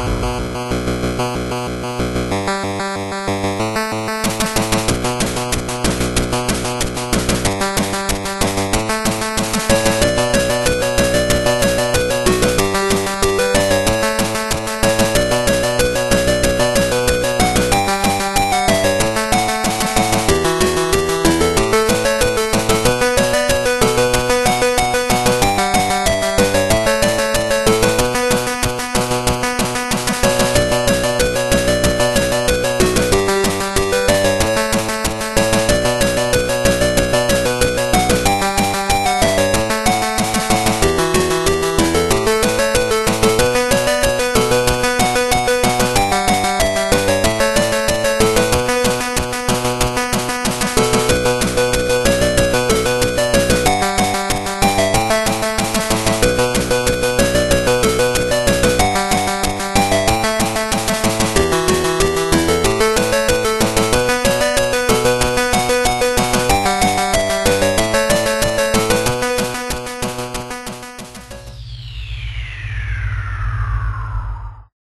ハハハハ!